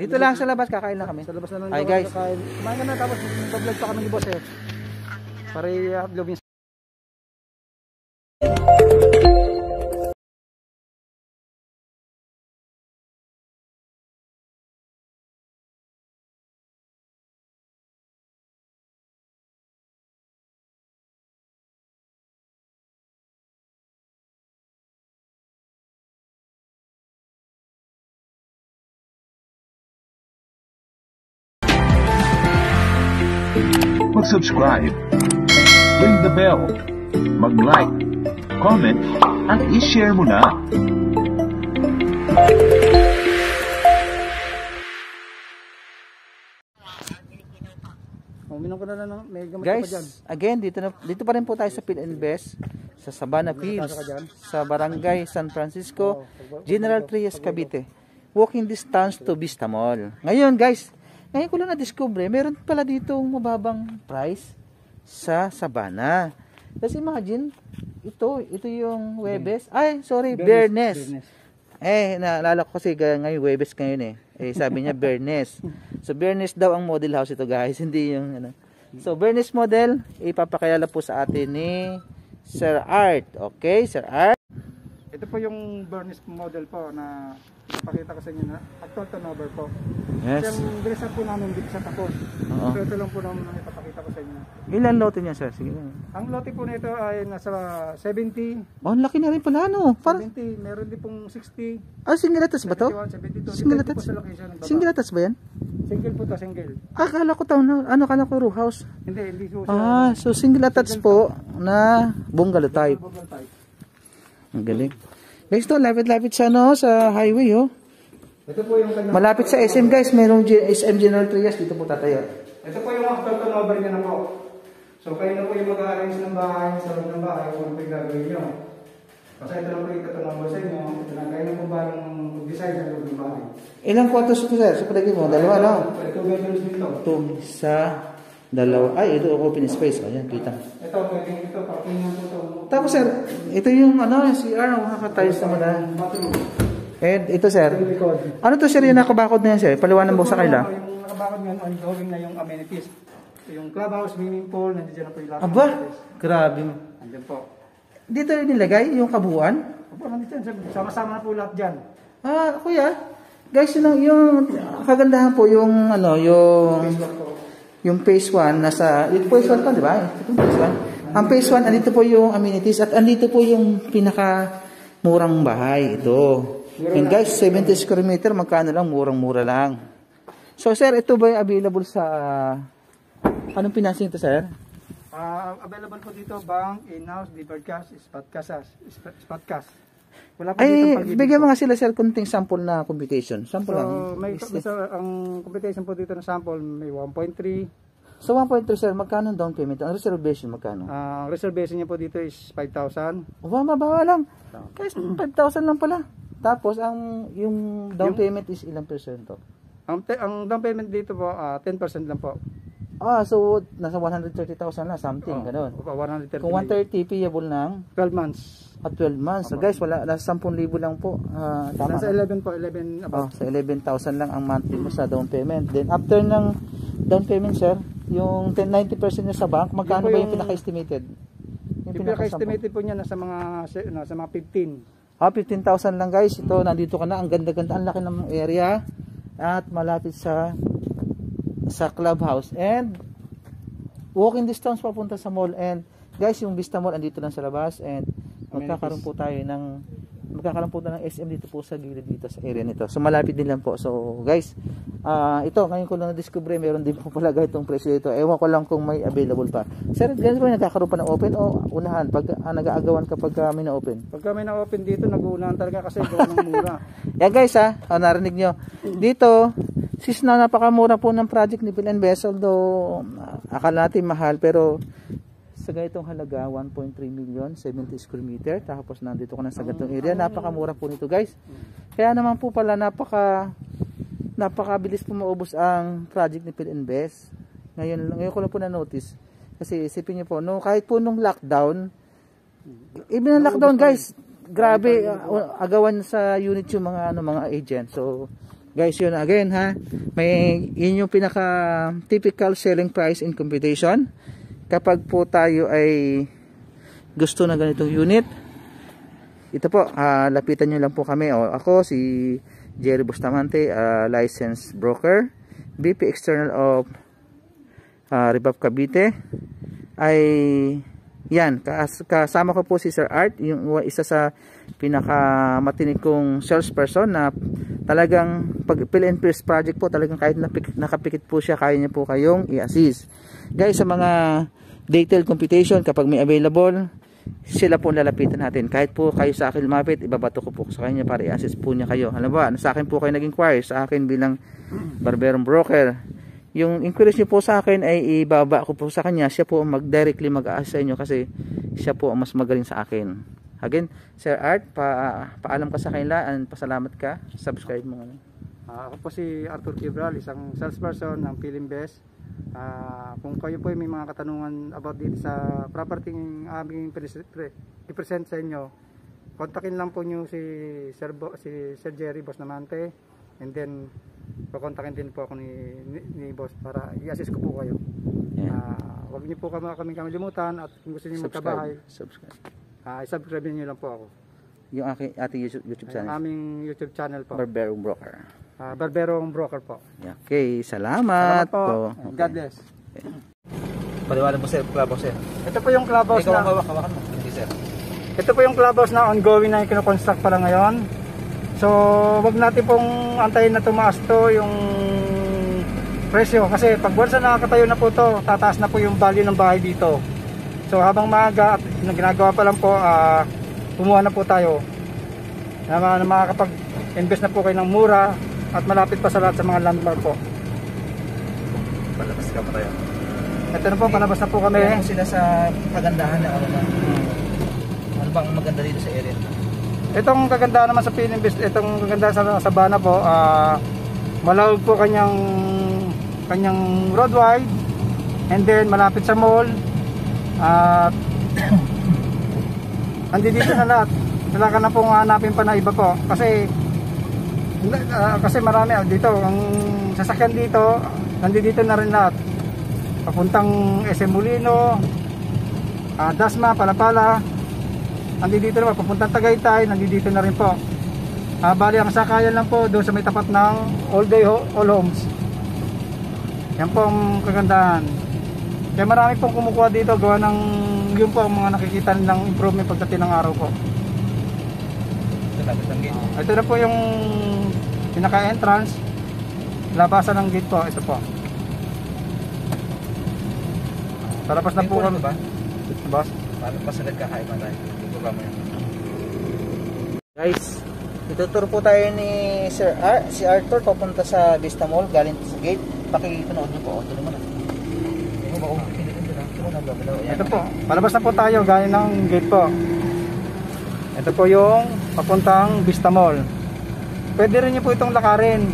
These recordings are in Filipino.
Dito lang sa labas, kakain lang kami. Sa labas na lang Hi, guys. kakain. Kumain ka na tapos mag-vlog pa kami ni boss eh. Para i-upload mag-subscribe, ring the bell, mag-like, comment, at i-share mo na. Uminom ko na lang ng dyan. Guys, again, dito, na, dito pa rin po tayo sa Pil Invest, sa Sabana Fields, sa Barangay San Francisco, General Trias, Cavite. Walking distance to Vista Mall. Ngayon, guys, ngayon ko lang na-discover, meron pala dito mababang price sa Sabana. Kasi imagine, ito, ito yung Webes. Ay, sorry, Bernes. Eh, naalala ko kasi ga- ngayon, Webes ngayon eh. Eh, sabi niya, Bernes. So, Bernes daw ang model house ito, guys. Hindi yung, ano. So, Bernes model, ipapakilala po sa atin ni Sir Art. Okay, Sir Art. Ito po yung Bernice model po na ipakita ko sa inyo na actual turnover po. Yes. Yung dress up po namin dito sa tapos. Oo. So ito lang po naman ang ipapakita ko sa inyo. Ilan lote niya, Sir? Sige. Ang lote po nito ay nasa 70, Oh, ang laki na rin pala, ano? Parang, 70, meron din pong 60, ah, singletas ba to? 71, 72. Singletas? Depende po sa location ng baba. Singletas ba yan? Single po to, single. Ah, Akala ko taon na, ano, akala ko row house. Hindi, hindi po. Ah, so single attached po na bungalow type. Bubble type. Ang galing. Guys, to lapit-lapit sa ano, sa highway, oh. Ito po yung kanyang, Malapit sa SM, guys. Mayroong G- SM General Trias. Dito po tatayo. ito po yung actual turnover niya na po. So kayo na po yung mag-arrange ng bahay, sa loob ng bahay, kung ano po yung gagawin nyo. Kasi ito lang po yung turnover sa inyo. Ito lang kayo na po ba mag-design sa loob ng bahay. Ilang kwartos ito, sir? Sa palagay mo? Dalawa, no? Ito bedrooms dito. Ito, isa, dalawa. Ay, ito open space. Ayan, kita. Ito, pwedeng ito, parking na po ito. Tapos, sir, ito yung, ano, yung CR. Nakakatiles naman na. And ito, sir. Ano to, sir, yung nakabakod na yan, sir? Paliwanag mo sa kanila. Yung nakabakod ngayon, ongoing na yung amenities. Yung clubhouse, swimming pool, nandiyan na po yung lahat. Aba, grabe. Nandiyan po. Dito yung nilagay, yung kabuuan. Opo, nandiyan. Sama-sama na po lahat dyan. Ah, kuya. Guys, yun ang, yung kagandahan po, yung, ano, yung... Yung phase 1 nasa yung phase 1 pa, di ba? Ito yung phase 1. Ang phase 1 andito po yung amenities at andito po yung pinaka murang bahay ito. And guys, 70 square meter, magkano lang? Murang-mura lang. So sir, ito ba yung available sa anong financing ito, sir? Ah, available po dito bank, in-house, deferred cash, spot cash, spot spot cash. Wala po dito Ay, bigyan mo nga sila sir kunting sample na computation. Sample lang. So, may, may sa- ang computation po dito na sample, may 1.3. So 1.3 sir, magkano down payment? Ang reservation magkano? Ang reservation niya po dito is 5,000. Oh, mababa lang. Guys, 5,000 lang pala. Tapos ang yung down Yung- payment is ilang percento? Ang, te- ang down payment dito po, ah, 10% lang po. Ah, so nasa 130,000 na something, Oh, ganun. opo, 130 Kung 130 payable ng 12 months. at 12 months. So guys, wala nasa 10,000 lang po. Ah, tama. Nasa na? 11 po, 11 Oh, about. sa 11,000 lang ang monthly mo sa down payment. Then after ng down payment, sir, yung 10 90% niya sa bank, magkano Yun po ba yung yung- pinaka-estimated? Yung pinaka-estimated po niya nasa mga nasa mga 15. Ah, 15,000 lang guys. Ito, nandito ka na. Ang ganda-ganda. Ang laki ng area. At malapit sa sa clubhouse. And walking distance papunta sa mall. And guys, yung Vista Mall andito lang sa labas. And magkakaroon po tayo ng magkakaroon po tayo ng SM dito po sa gilid dito sa area nito. So malapit din lang po. So guys, ah ito ngayon ko lang na-discover meron din po pala itong presyo dito. Ewan ko lang kung may available pa. Sir, ganun ba nagkakaroon pa ng open o unahan pag ah, nag-aagawan kapag ah, may na-open? Pagka may na-open dito, nag-uunahan talaga kasi gawa ng mura. Yan guys ha, ah, narinig nyo. Dito, sis na napakamura po ng project ni Bill Bess, although akala natin mahal, pero sa ganitong halaga, 1.3 million, 70 square meter, tapos nandito ko na sa ganitong area, napakamura po nito guys. Kaya naman po pala, napaka, napakabilis po maubos ang project ni Bess. Ngayon, ngayon ko lang po na-notice. Kasi isipin niyo po, no, kahit po nung lockdown, even ng lockdown guys, grabe, uh, agawan sa unit yung mga ano mga agent. So, Guys, yun again ha. May yun yung pinaka typical selling price in computation. Kapag po tayo ay gusto na ganitong unit, ito po, ah, lapitan nyo lang po kami. O, ako si Jerry Bustamante, ah, licensed broker, VP External of uh, Rebab Cavite ay yan, kas- kasama ko po si Sir Art, yung isa sa pinaka matinig kong salesperson na talagang pag fill and press project po talagang kahit napik, nakapikit po siya kaya niya po kayong i-assist guys sa mga detailed computation kapag may available sila po lalapitan natin. Kahit po kayo sa akin lumapit ibabato ko po sa kanya para i-assist po niya kayo. Alam ba sa akin po kayo nag-inquire sa akin bilang barberong broker yung inquiries niyo po sa akin ay ibaba ko po sa kanya. Siya po ang mag-directly mag-assist sa inyo kasi siya po ang mas magaling sa akin. Again Sir Art pa, paalam ka sa kanila and pasalamat ka. Subscribe mo. Ah, ako po si Arthur Quibral, isang salesperson ng Pilimbest. Ah, kung kayo po ay may mga katanungan about dito sa property ng aming pres- pre- i-present sa inyo, kontakin lang po nyo si Sir, Bo, si Sir Jerry Bosnamante and then kukontakin din po ako ni, ni, ni Boss para i-assist ko po kayo. Yan. Ah, huwag niyo po kami, kami kamalimutan at kung gusto niyo magkabahay, subscribe subscribe ah, i-subscribe niyo lang po ako. yung aking ating YouTube, channel aming YouTube channel po. Barberong Broker Ah, Barberong Broker po. Okay, salamat, Salamat po. po. God bless. Paliwanag mo sir, clubhouse sir. Ito po yung clubhouse Ikaw na hawak, hawakan mo. Hindi sir. Ito po yung clubhouse na ongoing na kinoconstruct pala ngayon. So, wag natin pong antayin na tumaas to yung presyo kasi pag na nakakatayo na po to, tataas na po yung value ng bahay dito. So, habang maaga at na ginagawa pa lang po, ah kumuha na po tayo na, na makakapag-invest na po kayo ng mura at malapit pa sa lahat sa mga landmark po. Palabas ka pa tayo. Ito na po, palabas na po kami. Kaya sila sa kagandahan ng ano na. Ano bang maganda dito sa area? Itong kagandahan naman sa Pininvest, itong kagandahan sa Sabana po, ah malawag po kanyang kanyang road wide and then malapit sa mall at andi dito na lahat. Wala ka na pong hanapin pa na iba po kasi ah, kasi marami ah, dito ang sasakyan dito nandi dito na rin lahat papuntang SM Molino ah, Dasma, Palapala nandito naman, papuntang Tagaytay, nandito na rin po. Ah, bali ang sakayan lang po doon sa may tapat ng All Day All Homes. Yan po ang kagandahan. Kaya marami pong kumukuha dito gawa ng yun po ang mga nakikita nilang improvement pagdating ng araw po. Ito labas ng gate. Ito na po yung pinaka-entrance. Labasan ng gate po, ito po. Palabas na po kami. ba? Boss. Paano pa sa nagkakaiba tayo? Dito ba mo yan? Guys, ituturo po tayo ni Sir Ar si Arthur papunta sa Vista Mall galing sa gate. Pakitunood niyo po. Ito naman. Ano ba? Ito. Ito po, palabas na po tayo gaya ng gate po. Ito po yung papuntang Vista Mall. Pwede rin niyo po itong lakarin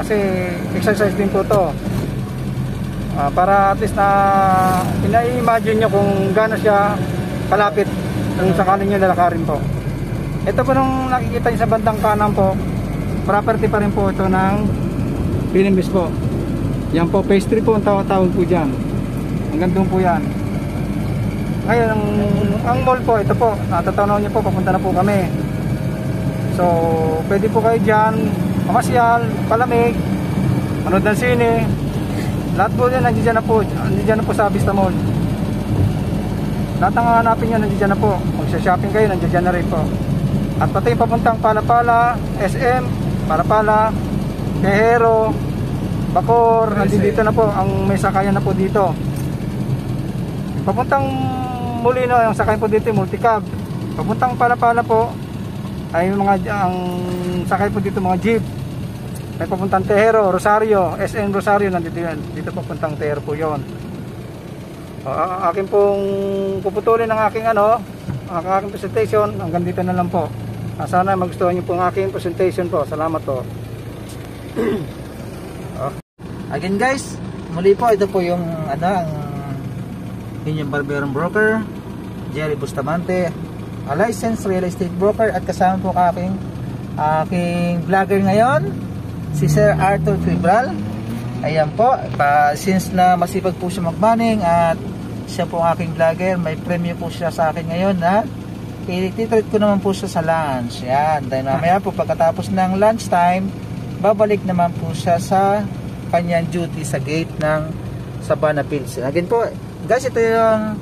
kasi exercise din po to. Ah, para at least na ina-imagine nyo kung gaano siya kalapit kung sakali nyo lalakarin po. Ito po nung nakikita nyo sa bandang kanan po, property pa rin po ito ng Pilimbis po. Yan po, phase 3 po ang tawag-tawag po dyan. Hanggang doon po yan. Ngayon, ang, ang mall po, ito po, natatanaw nyo po, papunta na po kami. So, pwede po kayo dyan, mamasyal, palamig, manood ng sine. Lahat po yan, nandiyan na po, nandiyan na po sa Vista Mall. Lahat ng hanapin nyo, nandiyan na po. Magsha-shopping kayo, nandiyan na rin po. At pati yung papuntang Palapala, SM, Palapala, Quejero, Bacor, nandito na po, ang may sakayan na po dito. Papuntang Molino, ang sakay po dito, multicab. Papuntang Palapala po, ay mga ang sakay po dito mga jeep. May papuntang Tejero, Rosario, SM Rosario nandito yan. Dito papuntang Tejero po 'yon. Uh, akin pong puputulin ang aking ano, ang aking presentation hanggang dito na lang po. Ah, sana magustuhan niyo po ang aking presentation po. Salamat po. Again guys, muli po ito po yung ano ang inyong barberong broker Jerry Bustamante a licensed real estate broker at kasama po aking aking vlogger ngayon si Sir Arthur Fibral. Ayan po, pa, since na masipag po siya magmaning at siya po aking vlogger, may premyo po siya sa akin ngayon na i-treat ko naman po siya sa lunch. Yan, dahil mamaya po pagkatapos ng lunchtime, babalik naman po siya sa kanyang duty sa gate ng Sabana Pills. Again po, guys, ito yung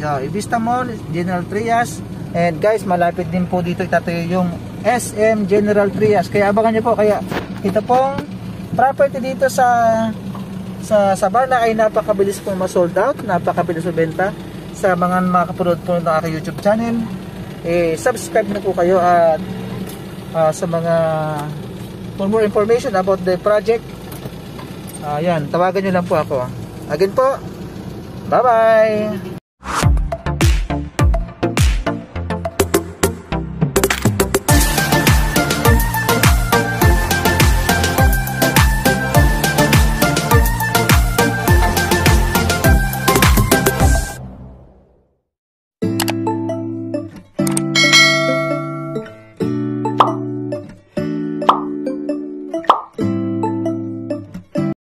Yeah, Vista Mall, General Trias. And guys, malapit din po dito itatayo yung SM General Trias. Kaya abangan niyo po. Kaya ito pong property dito sa sa Sabana ay napakabilis pong ma-sold out. Napakabilis sa benta. Sa mga makapanood po ng aking YouTube channel, eh, subscribe na po kayo at ah, sa mga for more information about the project, ayan, tawagan nyo lang po ako. Again po, 拜拜。